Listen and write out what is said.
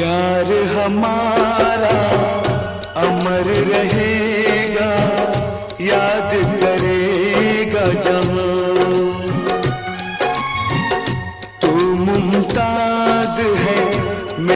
प्यार हमारा अमर रहेगा याद करेगा जम। तू मुमताज़ है